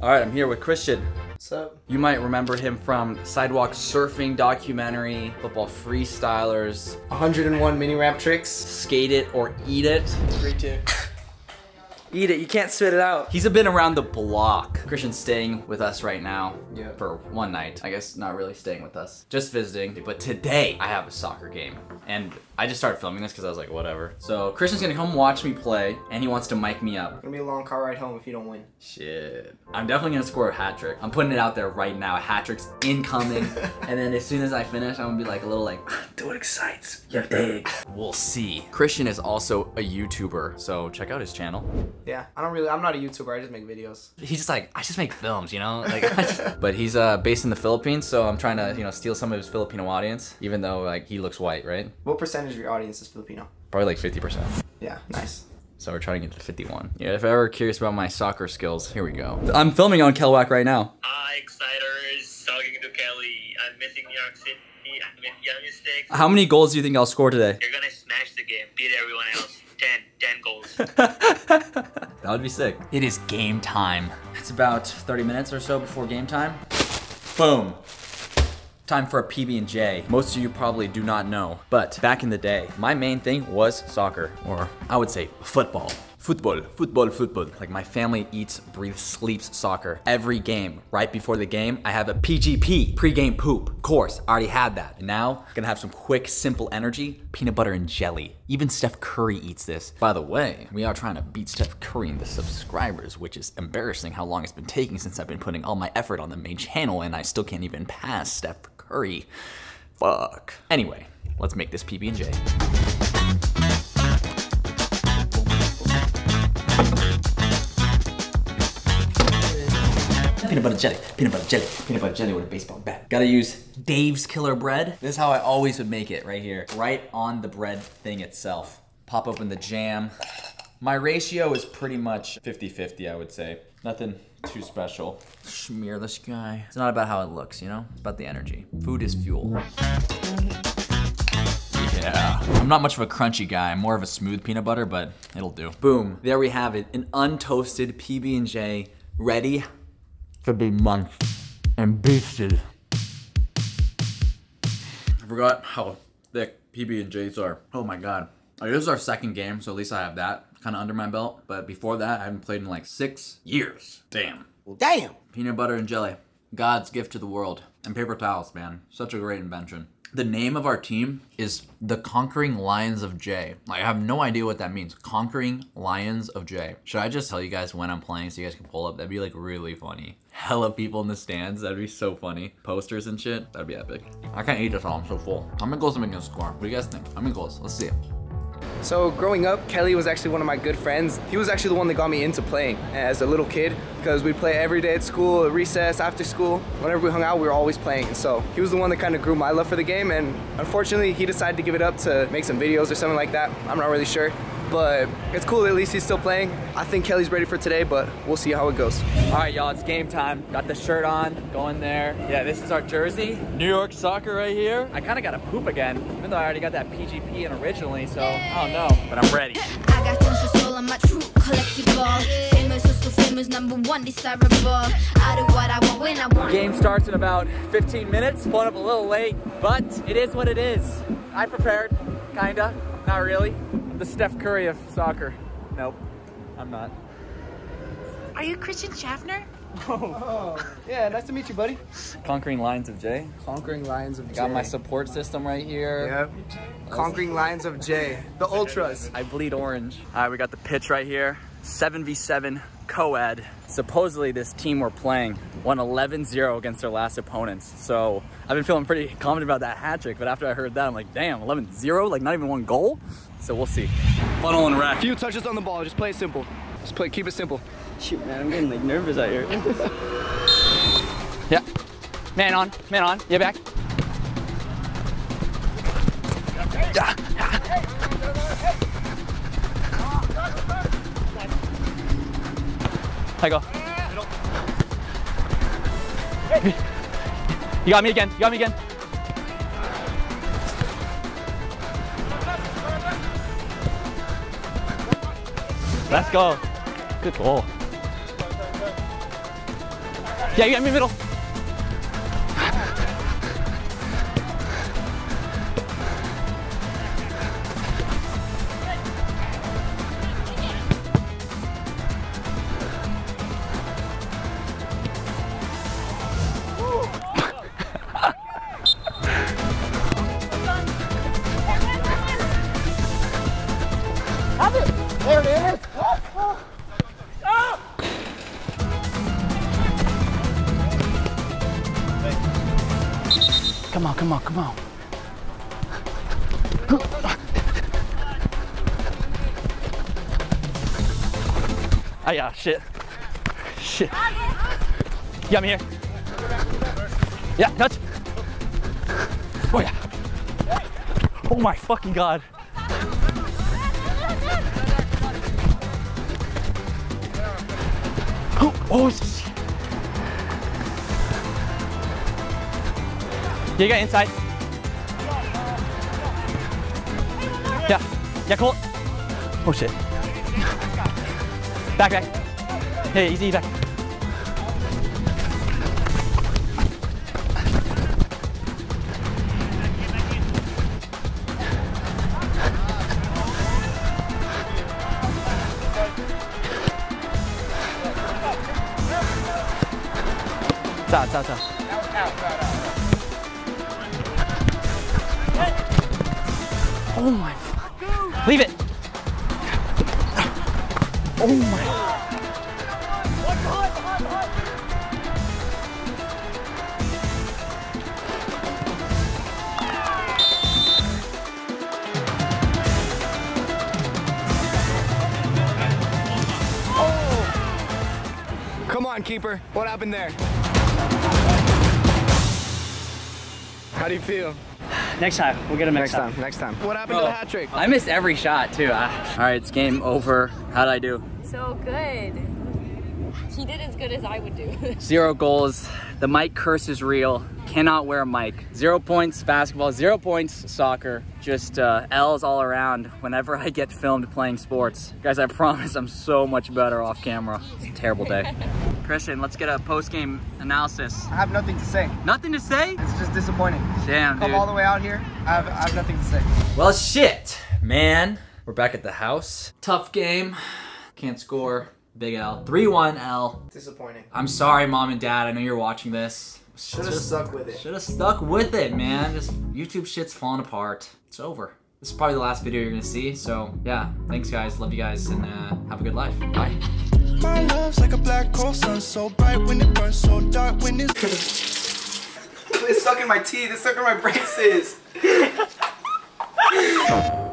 All right, I'm here with Christian. What's up? You might remember him from Sidewalk Surfing documentary, Football Freestylers, 101 mini ramp tricks. Skate It or Eat It. Great too. Eat it, you can't spit it out. He's been around the block. Christian's staying with us right now Yeah. for one night. I guess not really staying with us, just visiting. But today I have a soccer game, and I just started filming this because I was like, whatever. So Christian's gonna come watch me play, and he wants to mic me up. It's Gonna be a long car ride home if you don't win. Shit. I'm definitely gonna score a hat trick. I'm putting it out there right now. A hat trick's incoming. and then as soon as I finish, I'm gonna be like a little like, do what excites. You're big. We'll see. Christian is also a YouTuber, so check out his channel. Yeah, I don't really. I'm not a YouTuber. I just make videos. He's just like, I just make films, you know? Like, just- but he's uh, based in the Philippines, so I'm trying to, you know, steal some of his Filipino audience, even though like he looks white, right? What percentage of your audience is Filipino? Probably like 50%. Yeah, nice. So we're trying to get to 51. Yeah, if ever curious about my soccer skills, here we go. I'm filming on Kelwak right now. Hi, Exciters. Talking to Kelly. I'm missing New York City. I'm in Young Sticks. How many goals do you think I'll score today? You're gonna smash the game, beat everyone else. 10, 10 goals. that would be sick. It is game time. It's about 30 minutes or so before game time. Boom. Time for a PB&J. Most of you probably do not know, but back in the day, my main thing was soccer, or I would say football. Football, football, football. Like my family eats, breathes, sleeps soccer. Every game, right before the game, I have a PGP, pre-game poop. Of course, I already had that. And now, gonna have some quick, simple energy, peanut butter and jelly. Even Steph Curry eats this. By the way, we are trying to beat Steph Curry in the subscribers, which is embarrassing how long it's been taking since I've been putting all my effort on the main channel and I still can't even pass Steph Curry. Fuck. Anyway, let's make this PB&J. Peanut butter jelly, peanut butter jelly, peanut butter jelly with a baseball bat. Gotta use Dave's Killer Bread. This is how I always would make it, right here. Right on the bread thing itself. Pop open the jam. My ratio is pretty much 50-50, I would say. Nothing too special. Smear this guy. It's not about how it looks, you know? It's about the energy. Food is fuel. Yeah. I'm not much of a crunchy guy. I'm more of a smooth peanut butter, but it'll do. Boom. There we have it. An untoasted PB&J ready to be munched and beasted. I forgot how thick PB&Js are. Oh my god. This is our second game, so at least I have that kind of under my belt. But before that, I haven't played in like six years. Damn. Damn. Peanut butter and jelly. God's gift to the world. And paper towels, man. Such a great invention. The name of our team is the Conquering Lions of J. Like, I have no idea what that means. Conquering Lions of J. Should I just tell you guys when I'm playing so you guys can pull up? That'd be like really funny. Hella people in the stands. That'd be so funny. Posters and shit. That'd be epic. I can't eat this all. I'm so full. How many goals am I gonna score? What do you guys think? How many goals? Let's see. So growing up, Kelly was actually one of my good friends. He was actually the one that got me into playing as a little kid because we'd play every day at school, at recess, after school. Whenever we hung out, we were always playing. And so he was the one that kind of grew my love for the game. And unfortunately, he decided to give it up to make some videos or something like that. I'm not really sure. But it's cool, at least he's still playing. I think Kelly's ready for today, but we'll see how it goes. All right, y'all, it's game time. Got the shirt on, going there. Yeah, this is our jersey. New York soccer right here. I kind of got to poop again, even though I already got that PGP in originally, so I don't know. But I'm ready. I got tons of soul, I'm a true collectible. Famous, so, so famous, number one, desirable. I do what I want when I want. Game starts in about 15 minutes. Pulling up a little late, but it is what it is. I prepared, kinda, not really. The Steph Curry of soccer. Nope, I'm not. Are you Christian Schaffner? Oh, yeah, nice to meet you, buddy. Conquering Lions of J. Conquering Lions of J. Got my support system right here. Yep. Conquering Lions of J. The Ultras. I bleed orange. All right, we got the pitch right here. 7v7 co-ed. Supposedly this team we're playing won 11-0 against their last opponents. So I've been feeling pretty confident about that hat trick, but after I heard that, I'm like, damn, 11-0? Like not even one goal? So we'll see. Funnel and rack. Few touches on the ball, just play it simple. Just play, keep it simple. Shoot, man, I'm getting like nervous out here. Yeah. Man on, man on. Yeah, back. I go. You got me again. You got me again. Let's go. Good goal. Yeah, you got me middle. Come on, come on. Ah, yeah, shit. Shit. Got me here. Yeah, touch. Oh, yeah. Oh my fucking god. Oh, oh you get inside. Yeah. Yeah, cool. Oh shit. Back, back. Hey, easy, back. Stop, stop, stop. Oh my. Leave it. Oh my. Come on, keeper. What happened there? How do you feel? Next time, we'll get him next, Next time. Next time. What happened to the hat trick? I missed every shot too. Ah. All right, it's game over. How'd I do? So good. He did as good as I would do. Zero goals. The mic curse is real. Cannot wear a mic. Zero points basketball, zero points soccer. Just uh, L's all around whenever I get filmed playing sports. Guys, I promise I'm so much better off camera. It's a terrible day. Christian, let's get a post-game analysis. I have nothing to say. Nothing to say? It's just disappointing. Damn, Come dude. all the way out here. I have, I have nothing to say. Well, shit, man. We're back at the house. Tough game. Can't score. Big L. 3-1 L. Disappointing. I'm sorry, mom and dad. I know you're watching this. Should have stuck with it. Should have stuck with it, man. Just YouTube shit's falling apart. It's over. This is probably the last video you're gonna see. So yeah, thanks guys. Love you guys and uh, have a good life. Bye. My love's like a black hole, sun so bright when it burns, so dark when it's. It's stuck in my teeth. It's stuck in my braces.